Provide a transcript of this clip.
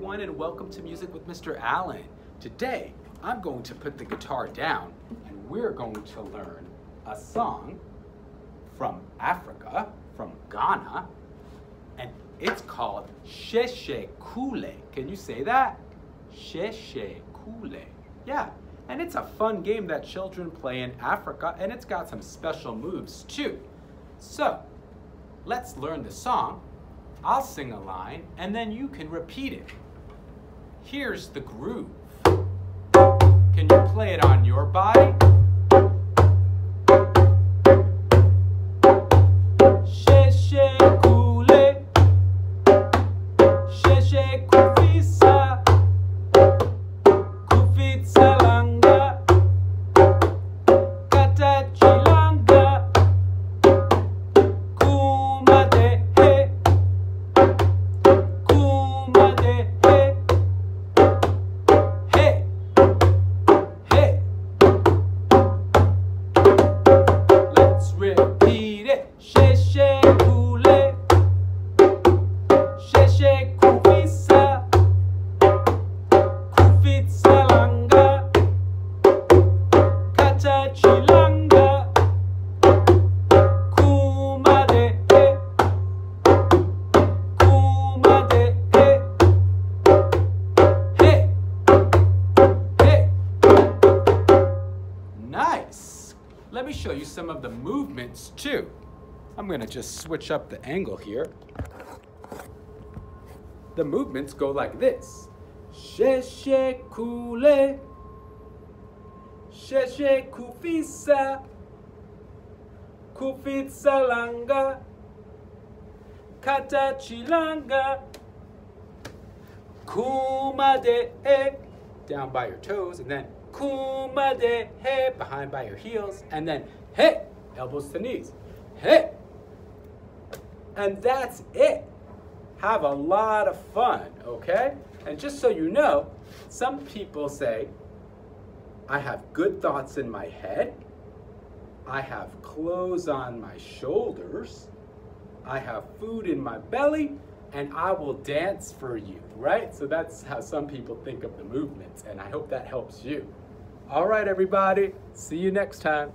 welcome to Music with Mr. Alan. Today, I'm going to put the guitar down and we're going to learn a song from Africa, from Ghana, and it's called Sheshe Kule. Can you say that? Sheshe Kule. Yeah, and it's a fun game that children play in Africa and it's got some special moves too. So, let's learn the song. I'll sing a line and then you can repeat it. Here's the groove. Can you play it on your body? Let me show you some of the movements too. I'm gonna just switch up the angle here. The movements go like this. Sheshe kule. Sheshe kufisa. Kufitsa langa. Kata chilanga. Kumade e. Down by your toes and then kumade he behind by your heels and then hey elbows to knees hey and that's it have a lot of fun okay and just so you know some people say i have good thoughts in my head i have clothes on my shoulders i have food in my belly and I will dance for you, right? So that's how some people think of the movements, and I hope that helps you. All right, everybody, see you next time.